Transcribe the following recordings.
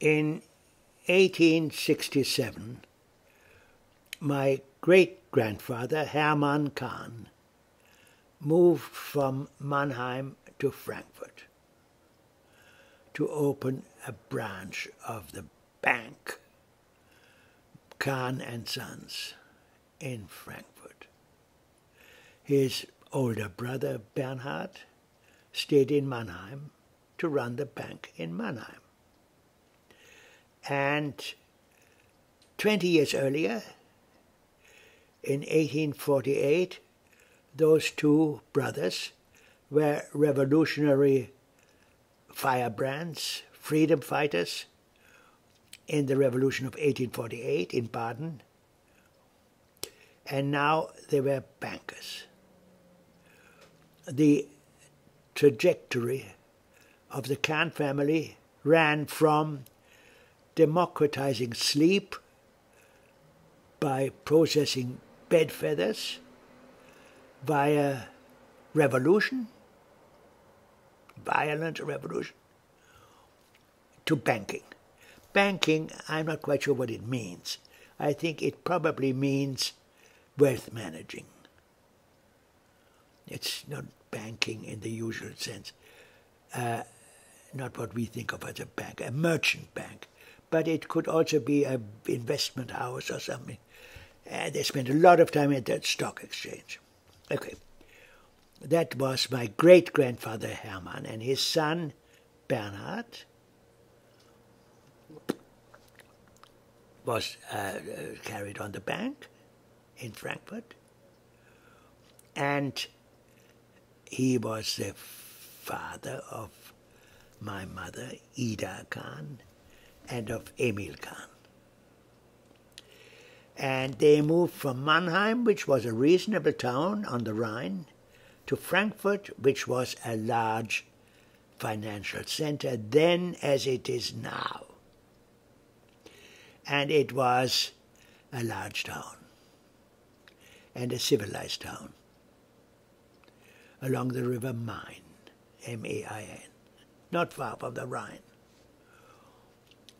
In 1867, my great grandfather, Hermann Kahn, moved from Mannheim to Frankfurt to open a branch of the bank, Kahn and Sons, in Frankfurt. His older brother, Bernhard, stayed in Mannheim to run the bank in Mannheim. And 20 years earlier, in 1848, those two brothers were revolutionary firebrands, freedom fighters in the revolution of 1848 in Baden, and now they were bankers. The trajectory of the Kahn family ran from democratizing sleep by processing bed feathers via revolution, violent revolution, to banking. Banking, I'm not quite sure what it means. I think it probably means wealth managing. It's not banking in the usual sense, uh, not what we think of as a bank, a merchant bank, but it could also be an investment house or something. And they spent a lot of time at that stock exchange. Okay. That was my great grandfather Hermann and his son Bernhard was uh, carried on the bank in Frankfurt. And he was the father of my mother, Ida Kahn, and of Emil Kahn. And they moved from Mannheim, which was a reasonable town on the Rhine, to Frankfurt, which was a large financial center then as it is now. And it was a large town and a civilized town along the river Main, M A I N, not far from the Rhine.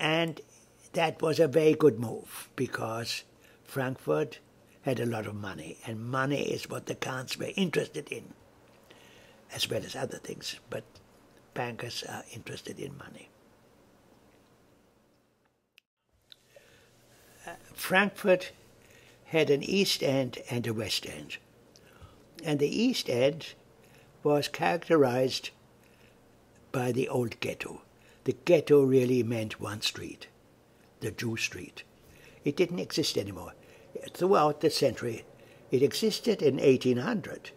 And that was a very good move because Frankfurt had a lot of money, and money is what the Kahns were interested in, as well as other things, but bankers are interested in money. Uh, Frankfurt had an east end and a west end. And the east end was characterized by the old ghetto. The ghetto really meant one street, the Jew Street. It didn't exist anymore. Throughout the century, it existed in 1800,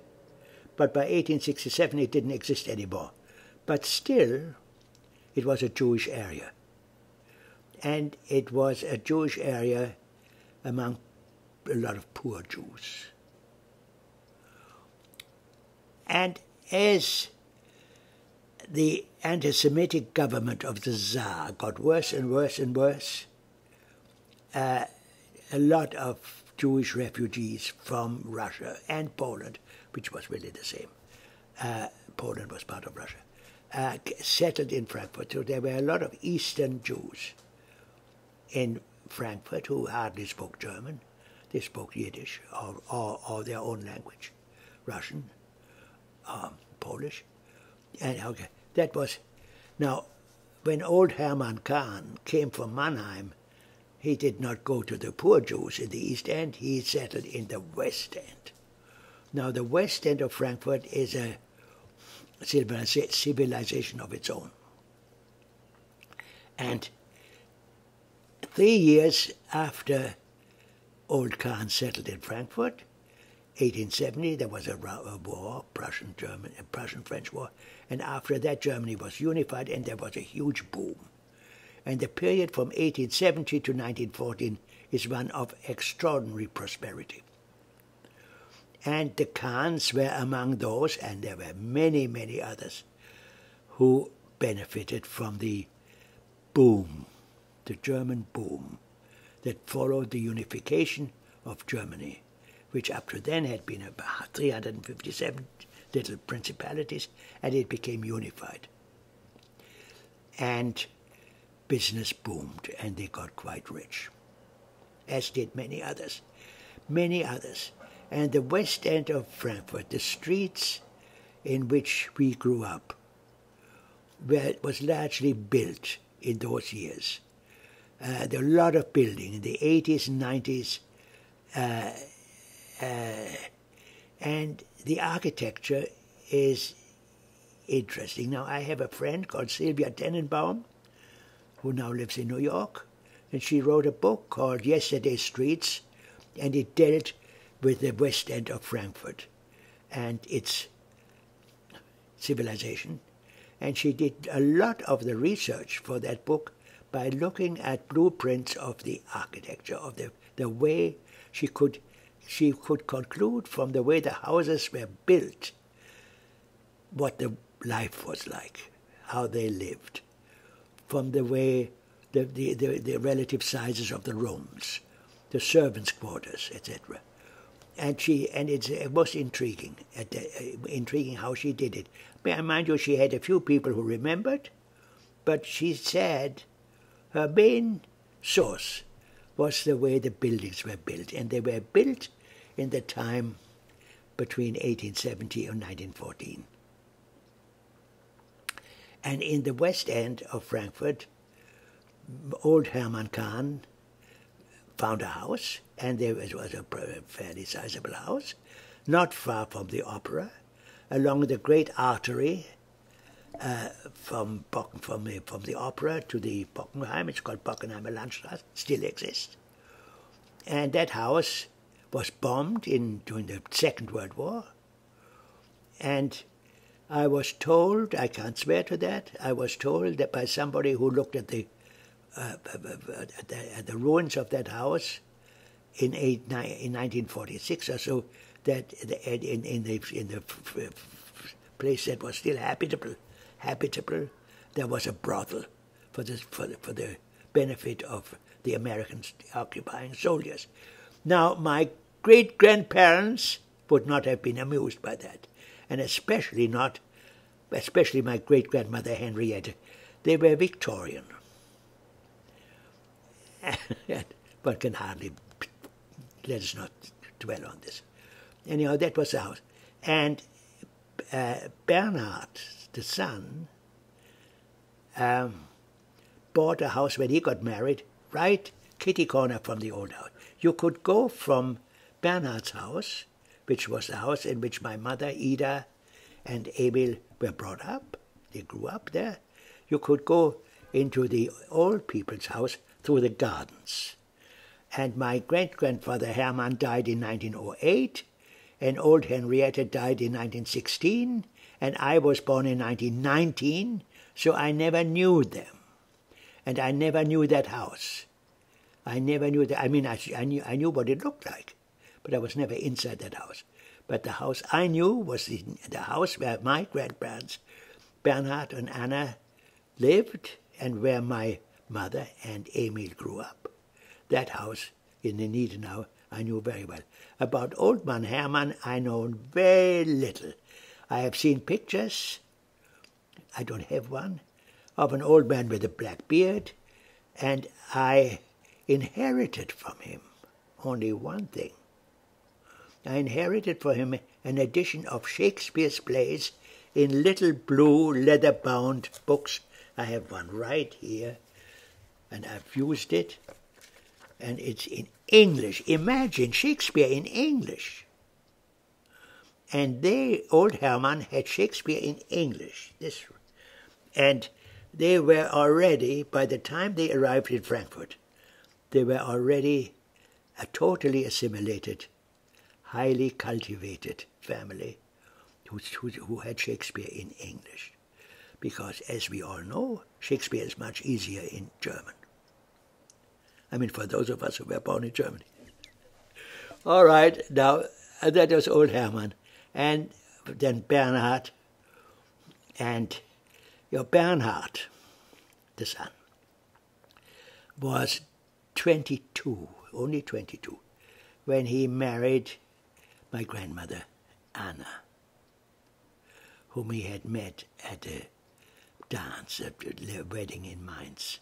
but by 1867 it didn't exist anymore. But still, it was a Jewish area. And it was a Jewish area among a lot of poor Jews. And as the anti Semitic government of the Tsar got worse and worse and worse, uh, a lot of Jewish refugees from Russia and Poland, which was really the same, uh, Poland was part of Russia, uh, settled in Frankfurt. So there were a lot of Eastern Jews in Frankfurt who hardly spoke German. They spoke Yiddish or, or, or their own language, Russian, um, Polish. And okay, that was. Now, when old Hermann Kahn came from Mannheim, he did not go to the poor Jews in the East End, he settled in the West End. Now, the West End of Frankfurt is a civilization of its own. And three years after Old Kahn settled in Frankfurt, 1870, there was a, war, Prussian-German, Prussian-French war, and after that Germany was unified and there was a huge boom. And the period from 1870 to 1914 is one of extraordinary prosperity. And the Kahns were among those, and there were many, many others, who benefited from the boom, the German boom, that followed the unification of Germany, which up to then had been about 357 little principalities, and it became unified. And business boomed and they got quite rich, as did many others. Many others. And the west end of Frankfurt, the streets in which we grew up, where it was largely built in those years. Uh, there were a lot of building in the 80s and 90s. Uh, Uh, and the architecture is interesting. Now, I have a friend called Silvia Tennenbaum, who now lives in New York, and she wrote a book called Yesterday's Streets, and it dealt with the west end of Frankfurt and its civilization. And she did a lot of the research for that book by looking at blueprints of the architecture, of the, the way she could, she could conclude from the way the houses were built what the life was like, how they lived, from the way the, the, the, the relative sizes of the rooms, the servants' quarters, etc. And she and it was intriguing, uh, intriguing how she did it. Mind you, she had a few people who remembered, but she said her main source was the way the buildings were built, and they were built in the time between 1870 and 1914. And in the west end of Frankfurt, old Hermann Kahn found a house, and there was a fairly sizable house, not far from the opera, along the great artery uh, from, from, the, from the opera to the Bockenheim, it's called Bockenheimer Landstraße, still exists. And that house was bombed in during the Second World War. And I was told, I can't swear to that, I was told that by somebody who looked at the, uh, at the, at the ruins of that house in, eight, in 1946 or so, that in, in the, in the place that was still habitable, habitable, there was a brothel for the, for the, for the benefit of the Americans occupying soldiers. Now, my great grandparents would not have been amused by that, and especially not, especially my great grandmother Henrietta. They were Victorian. One can hardly let us not dwell on this. Anyhow, that was the house. And uh, Bernhard, the son, um, bought a house when he got married, right kitty corner from the old house. You could go from Bernhard's house, which was the house in which my mother, Ida, and Emil were brought up. They grew up there. You could go into the old people's house through the gardens. And my great grandfather Hermann died in 1908, and old Henrietta died in 1916, and I was born in 1919, so I never knew them. And I never knew that house. I never knew that. I mean, I, I, knew, I knew what it looked like, but I was never inside that house. But the house I knew was the, the house where my grandparents, Bernhard and Anna, lived and where my mother and Emil grew up. That house in the Niedenau I knew very well. About Old Man Hermann I know very little. I have seen pictures, I don't have one, of an old man with a black beard, and I inherited from him only one thing. I inherited from him an edition of Shakespeare's plays in little blue leather bound books. I have one right here, and I've used it, and it's in English. Imagine Shakespeare in English. And they, old Hermann, had Shakespeare in English. This, and they were already, by the time they arrived in Frankfurt, they were already a totally assimilated, highly cultivated family who, who, who had Shakespeare in English. Because, as we all know, Shakespeare is much easier in German. I mean, for those of us who were born in Germany. All right, now that was old Hermann. And then Bernhard, and your Bernhard, the son, was 22, only 22, when he married my grandmother, Anna, whom he had met at a dance, at a wedding in Mainz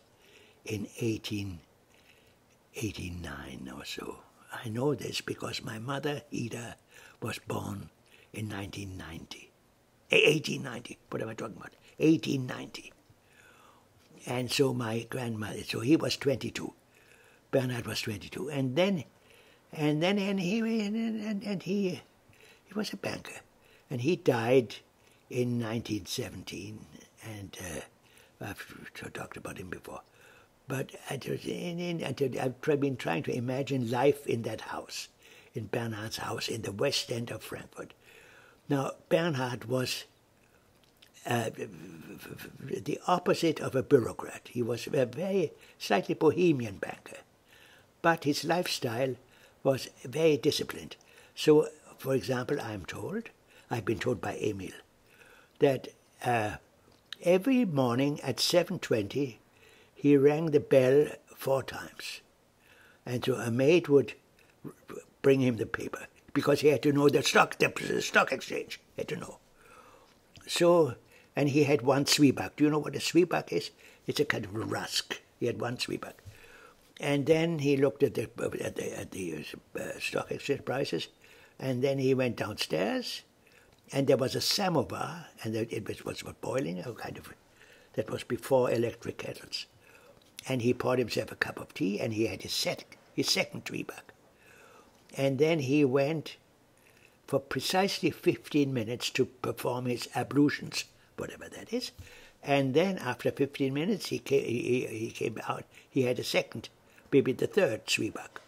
in 1889 or so. I know this because my mother, Ida, was born in 1990. 1890, what am I talking about? 1890. And so my grandmother, so he was 22. Bernhard was 22. And then, and then, and he, and, and, and he, he was a banker. And he died in 1917. And uh, I've talked about him before. But I've been trying to imagine life in that house, in Bernhard's house in the west end of Frankfurt. Now, Bernhard was uh, the opposite of a bureaucrat. He was a very slightly bohemian banker, but his lifestyle was very disciplined. So, for example, I'm told, I've been told by Emil, that uh, every morning at 7.20 he rang the bell four times. And so a maid would bring him the paper because he had to know the stock, the stock exchange, he had to know. So and he had one Zwieback. Do you know what a Zwieback is? It's a kind of rusk. He had one Zwieback. And then he looked at the, at the, at the uh, stock exchange prices, and then he went downstairs, and there was a samovar, and it was, was boiling, a kind of, that was before electric kettles. And he poured himself a cup of tea, and he had his, set, his second Zwieback. And then he went for precisely 15 minutes to perform his ablutions whatever that is. And then after 15 minutes, he came, he, he came out. He had a second, maybe the third Zwieback.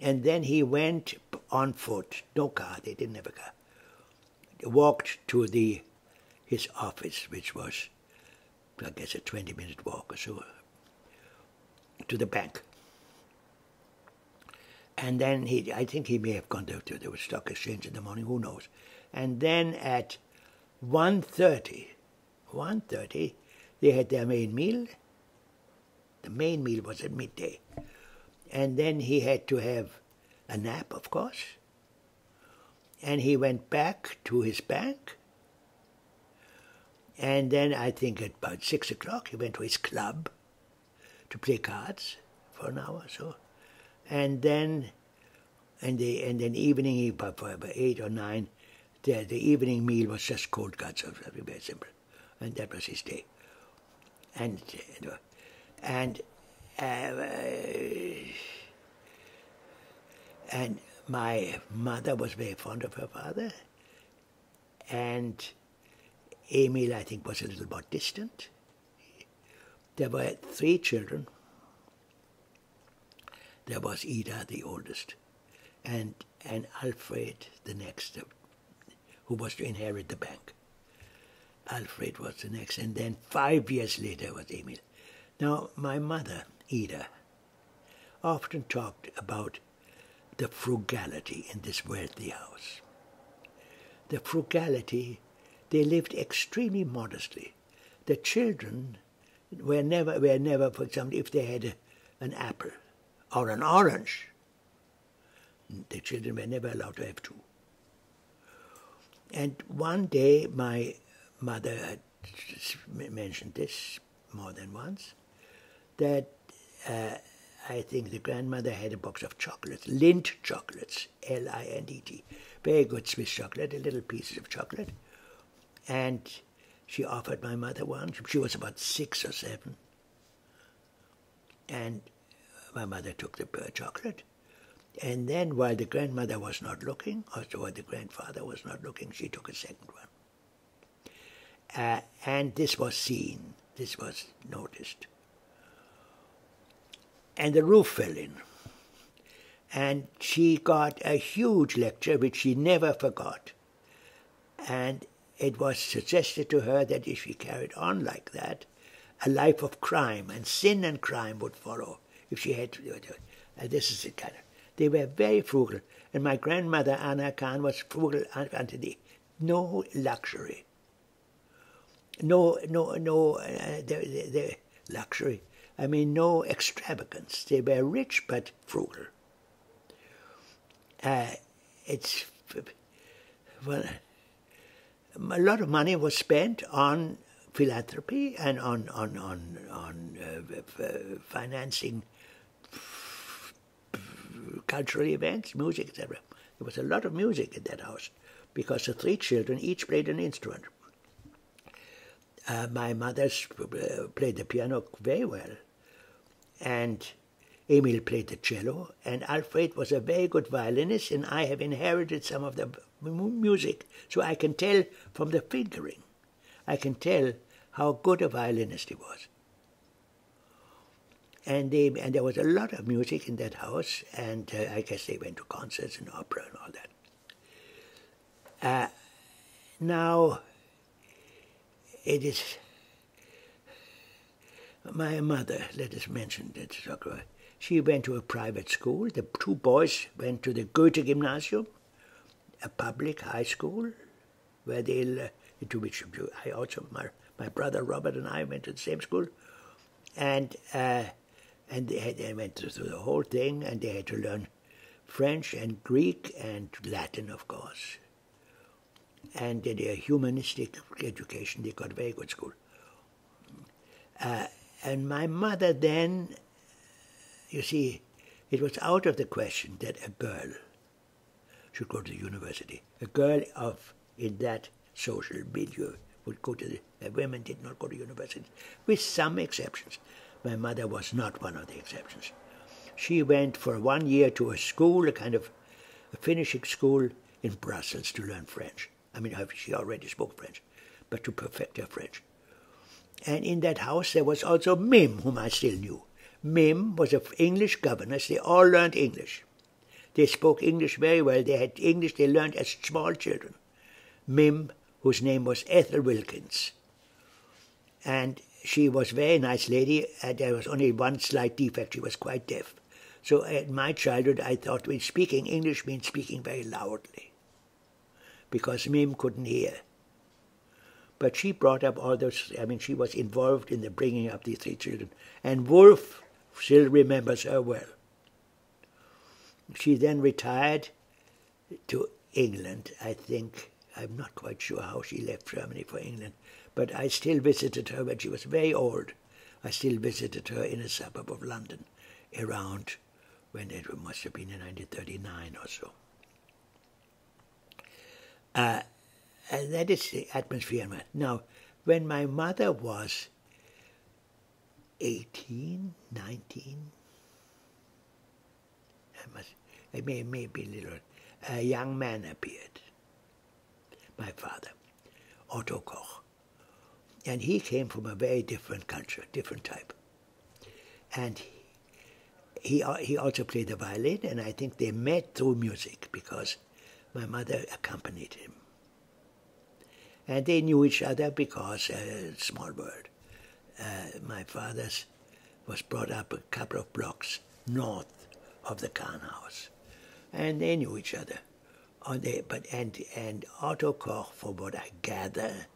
And then he went on foot, no car, they didn't have a car. Walked to the his office, which was, I guess, a 20 minute walk or so, uh, to the bank. And then he, I think he may have gone to, to the stock exchange in the morning, who knows. And then at 1.30, 1.30, they had their main meal. The main meal was at midday. And then he had to have a nap, of course. And he went back to his bank. And then I think at about six o'clock he went to his club to play cards for an hour or so. And then and the and then evening he about eight or nine the, the evening meal was just cold cuts, very very simple. And that was his day. And, and, uh, and my mother was very fond of her father. And Emil, I think, was a little more distant. There were three children. There was Ida, the oldest, and, and Alfred, the next, who was to inherit the bank. Alfred was the next, and then five years later was Emil. Now, my mother, Ida, often talked about the frugality in this wealthy house. The frugality, they lived extremely modestly. The children were never, were never, for example, if they had a, an apple or an orange, the children were never allowed to have two. And one day, my mother had mentioned this more than once, that uh, I think the grandmother had a box of chocolates, Lindt chocolates, L-I-N-D-T, very good Swiss chocolate, a little pieces of chocolate, and she offered my mother one. She was about six or seven, and my mother took the pear chocolate, and then while the grandmother was not looking, or while the grandfather was not looking, she took a second one. Uh, and this was seen, this was noticed. And the roof fell in. And she got a huge lecture, which she never forgot. And it was suggested to her that if she carried on like that, a life of crime and sin and crime would follow if she had to do it. And this is the kind of they were very frugal, and my grandmother Anna Kahn, was frugal unto the no luxury. No, no, no, uh, the, the, the luxury. I mean, no extravagance. They were rich but frugal. Uh, it's well, a lot of money was spent on philanthropy and on on on on uh, financing cultural events, music, etc. There was a lot of music in that house because the three children each played an instrument. Uh, my mother uh, played the piano very well, and Emil played the cello, and Alfred was a very good violinist, and I have inherited some of the music, so I can tell from the fingering, I can tell how good a violinist he was. And, they, and there was a lot of music in that house, and uh, I guess they went to concerts and opera and all that. Uh, now, it is my mother, let us mention that, she went to a private school. The two boys went to the Goethe Gymnasium, a public high school, where they, into which I also, my, my brother Robert and I went to the same school. And, uh, and they, had, they went through the whole thing, and they had to learn French and Greek and Latin, of course and in a humanistic education. They got a very good school. Uh, and my mother then, you see, it was out of the question that a girl should go to the university. A girl of in that social milieu would go to the uh, women did not go to university, with some exceptions. My mother was not one of the exceptions. She went for one year to a school, a kind of a finishing school in Brussels to learn French. I mean, she already spoke French, but to perfect her French. And in that house there was also Mim, whom I still knew. Mim was an English governess. They all learned English. They spoke English very well. They had English they learned as small children. Mim, whose name was Ethel Wilkins. And she was a very nice lady, and there was only one slight defect. She was quite deaf. So in my childhood, I thought when speaking English means speaking very loudly because Mim couldn't hear. But she brought up all those, I mean, she was involved in the bringing up these three children. And Wolf still remembers her well. She then retired to England, I think. I'm not quite sure how she left Germany for England, but I still visited her when she was very old. I still visited her in a suburb of London around when it must have been in 1939 or so. Uh, and that is the atmosphere. Now, when my mother was 18, 19, I must, I may, maybe a little, a young man appeared, my father, Otto Koch. And he came from a very different culture, different type. And he, he also played the violin, and I think they met through music because my mother accompanied him. And they knew each other because, uh, small world, uh, my father's was brought up a couple of blocks north of the Kahn house. And they knew each other. They, but and and Otto Koch, for what I gather,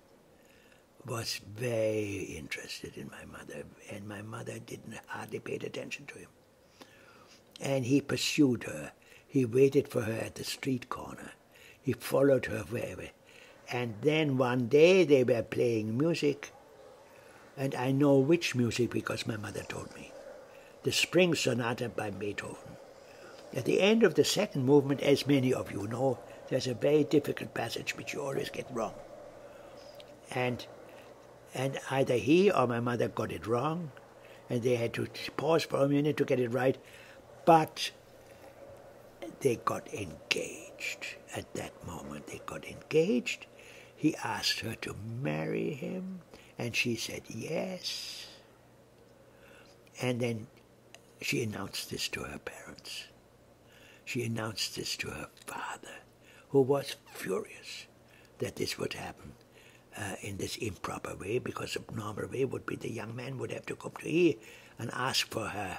was very interested in my mother, and my mother didn't hardly paid attention to him. And he pursued her he waited for her at the street corner. He followed her wherever. And then one day they were playing music, and I know which music because my mother told me. The Spring Sonata by Beethoven. At the end of the second movement, as many of you know, there's a very difficult passage which you always get wrong. And and either he or my mother got it wrong, and they had to pause for a minute to get it right. But they got engaged. At that moment, they got engaged. He asked her to marry him, and she said yes. And then she announced this to her parents. She announced this to her father, who was furious that this would happen uh, in this improper way, because the normal way would be the young man would have to come to her and ask for her,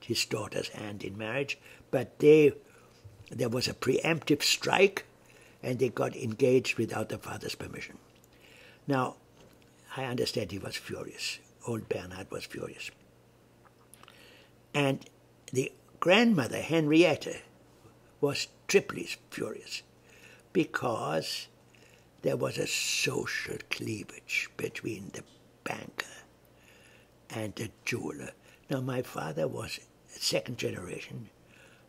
his daughter's hand in marriage, but they there was a preemptive strike and they got engaged without the father's permission. Now, I understand he was furious. Old Bernhard was furious. And the grandmother, Henrietta, was triply furious because there was a social cleavage between the banker and the jeweler. Now, my father was second generation,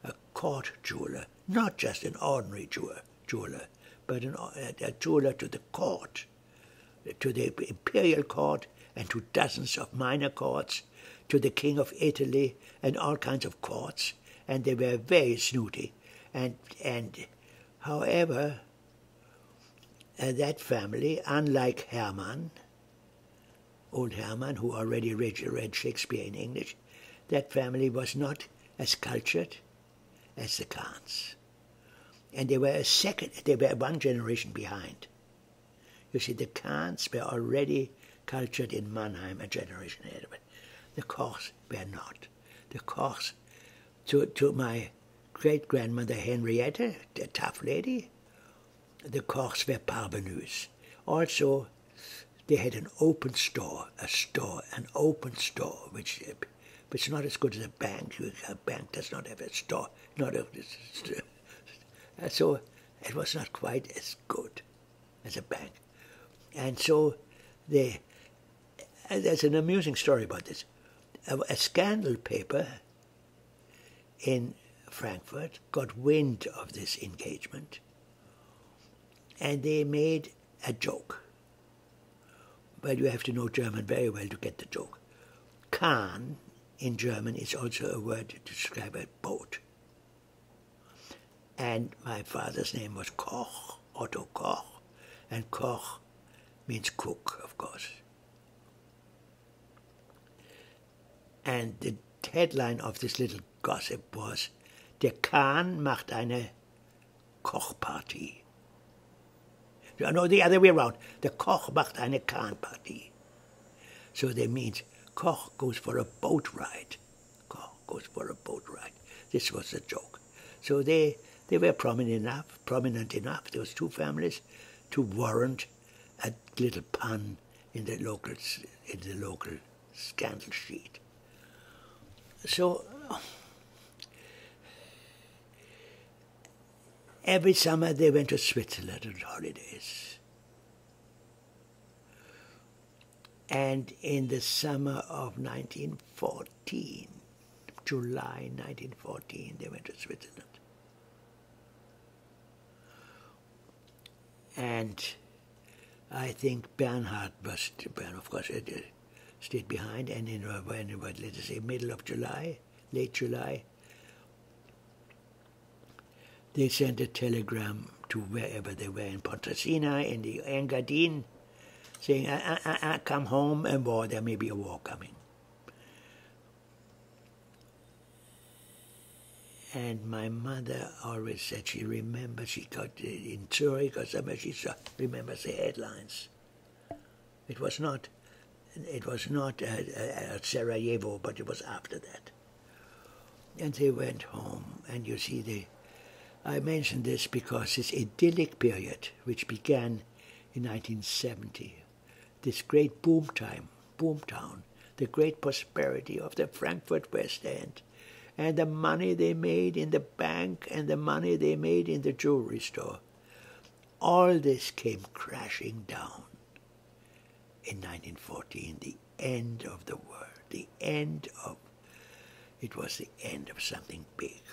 a court jeweler, not just an ordinary jeweler, but an, a, a jeweler to the court, to the imperial court, and to dozens of minor courts, to the king of Italy, and all kinds of courts, and they were very snooty. And, and however, uh, that family, unlike Hermann, old Hermann, who already read, read Shakespeare in English, that family was not as cultured as the Kahns. And they were a second, they were one generation behind. You see, the Kahns were already cultured in Mannheim a generation ahead of it. The Kochs were not. The Kochs, to, to my great grandmother Henrietta, the tough lady, the Kochs were parvenus. Also, they had an open store, a store, an open store, which is not as good as a bank. A bank does not have a store, not a. So it was not quite as good as a bank, and so they. There's an amusing story about this. A, a scandal paper in Frankfurt got wind of this engagement and they made a joke. Well, you have to know German very well to get the joke. Kahn in German is also a word to describe a boat. And my father's name was Koch, Otto Koch, and Koch means cook, of course. And the headline of this little gossip was, der Kahn macht eine Kochparty. No, the other way around. The Koch macht eine Kahnparty. So that means Koch goes for a boat ride. Koch goes for a boat ride. This was a joke. So they, they were prominent enough, prominent enough, those two families, to warrant a little pun in the local, in the local scandal sheet. So Every summer they went to Switzerland on holidays. And in the summer of 1914, July 1914, they went to Switzerland. And I think Bernhard was, of course, uh, stayed behind, and in, uh, when let us say, middle of July, late July, they sent a telegram to wherever they were in Pontresina, in the Engadine, saying, I, I, I, come home and war, there may be a war coming. And my mother always said she remembers, she got in Zurich or somewhere, she saw, remembers the headlines. It was not, it was not at Sarajevo, but it was after that. And they went home, and you see the I mention this because this idyllic period, which began in 1970, this great boom time, boom town, the great prosperity of the Frankfurt West End, and the money they made in the bank and the money they made in the jewelry store, all this came crashing down in 1914, the end of the world, the end of, it was the end of something big.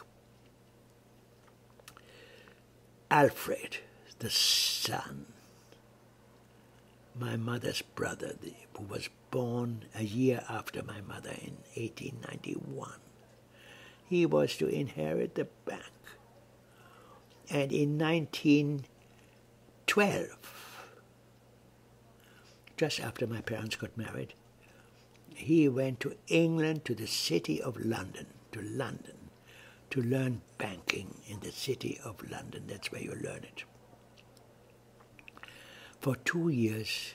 Alfred, the son, my mother's brother, who was born a year after my mother in 1891. He was to inherit the bank. And in 1912, just after my parents got married, he went to England, to the city of London, to London, to learn banking in the city of London. That's where you learn it. For two years,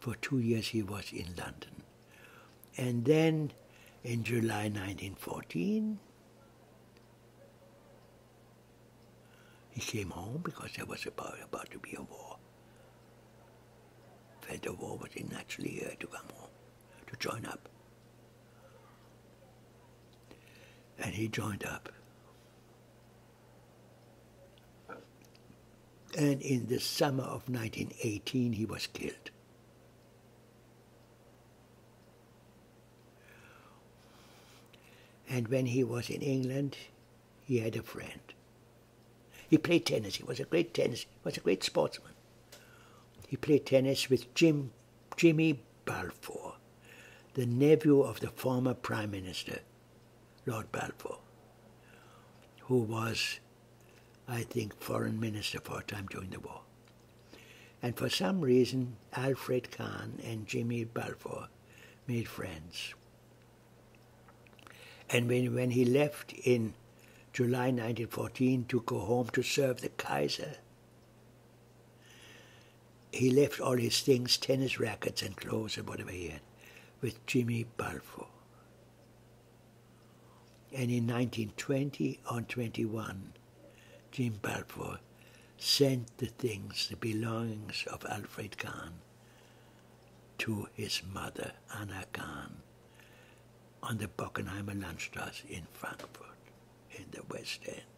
for two years he was in London. And then in July 1914, he came home because there was about, about to be a war. Felt the war was naturally here to come home, to join up. And he joined up. And in the summer of 1918, he was killed. And when he was in England, he had a friend. He played tennis. He was a great tennis. He was a great sportsman. He played tennis with Jim, Jimmy Balfour, the nephew of the former Prime Minister, Lord Balfour, who was, I think, Foreign Minister for a time during the war. And for some reason, Alfred Kahn and Jimmy Balfour made friends. And when, when he left in July 1914 to go home to serve the Kaiser, he left all his things, tennis rackets and clothes and whatever he had, with Jimmy Balfour. And in 1920 on 21, Jim Balfour sent the things, the belongings of Alfred Kahn to his mother, Anna Kahn, on the Bockenheimer Landstrasse in Frankfurt, in the West End.